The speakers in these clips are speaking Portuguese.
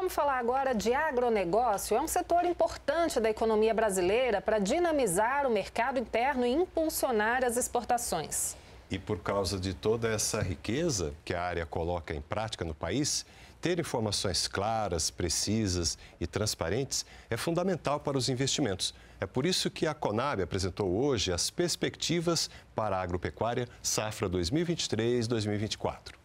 vamos falar agora de agronegócio. É um setor importante da economia brasileira para dinamizar o mercado interno e impulsionar as exportações. E por causa de toda essa riqueza que a área coloca em prática no país, ter informações claras, precisas e transparentes é fundamental para os investimentos. É por isso que a Conab apresentou hoje as perspectivas para a agropecuária safra 2023-2024.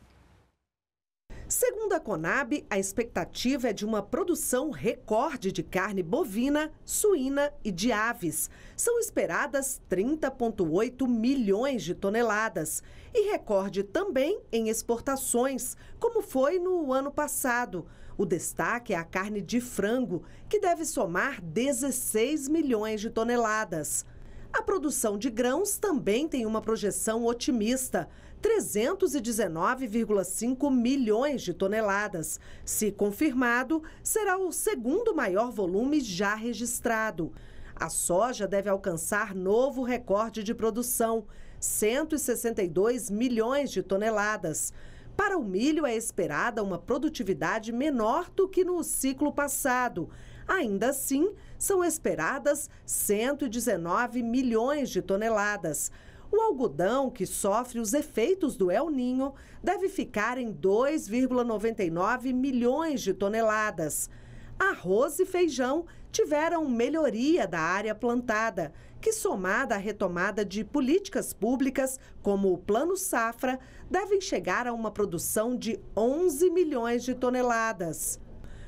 Segundo a Conab, a expectativa é de uma produção recorde de carne bovina, suína e de aves. São esperadas 30,8 milhões de toneladas. E recorde também em exportações, como foi no ano passado. O destaque é a carne de frango, que deve somar 16 milhões de toneladas. Produção de grãos também tem uma projeção otimista. 319,5 milhões de toneladas. Se confirmado, será o segundo maior volume já registrado. A soja deve alcançar novo recorde de produção, 162 milhões de toneladas. Para o milho é esperada uma produtividade menor do que no ciclo passado. Ainda assim, são esperadas 119 milhões de toneladas. O algodão, que sofre os efeitos do El Ninho, deve ficar em 2,99 milhões de toneladas. Arroz e feijão tiveram melhoria da área plantada, que, somada à retomada de políticas públicas, como o Plano Safra, devem chegar a uma produção de 11 milhões de toneladas.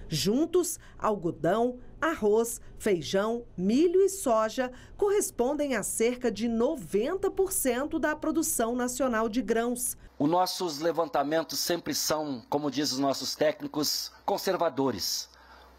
Juntos, algodão, arroz, feijão, milho e soja correspondem a cerca de 90% da produção nacional de grãos. Os nossos levantamentos sempre são, como dizem os nossos técnicos, conservadores,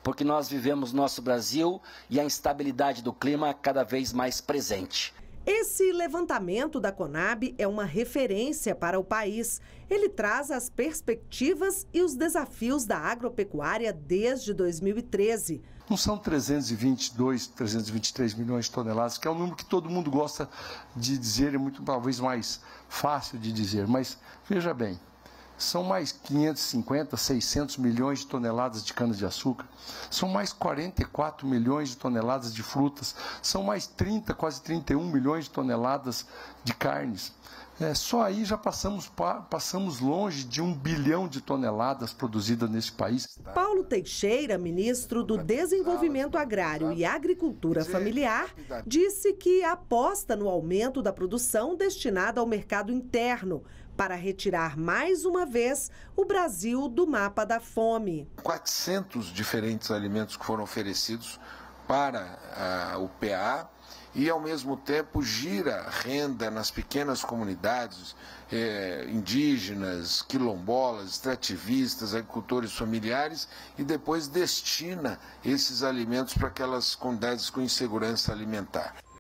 porque nós vivemos nosso Brasil e a instabilidade do clima cada vez mais presente. Esse levantamento da Conab é uma referência para o país. Ele traz as perspectivas e os desafios da agropecuária desde 2013. Não são 322, 323 milhões de toneladas, que é um número que todo mundo gosta de dizer, é muito talvez mais fácil de dizer, mas veja bem, são mais 550, 600 milhões de toneladas de cana-de-açúcar, são mais 44 milhões de toneladas de frutas, são mais 30, quase 31 milhões de toneladas de carnes. É, só aí já passamos, passamos longe de um bilhão de toneladas produzidas nesse país. Paulo Teixeira, ministro do Desenvolvimento Agrário e Agricultura Familiar, disse que aposta no aumento da produção destinada ao mercado interno para retirar mais uma vez o Brasil do mapa da fome. 400 diferentes alimentos que foram oferecidos para uh, o PA e, ao mesmo tempo, gira renda nas pequenas comunidades eh, indígenas, quilombolas, extrativistas, agricultores familiares e depois destina esses alimentos para aquelas comunidades com insegurança alimentar.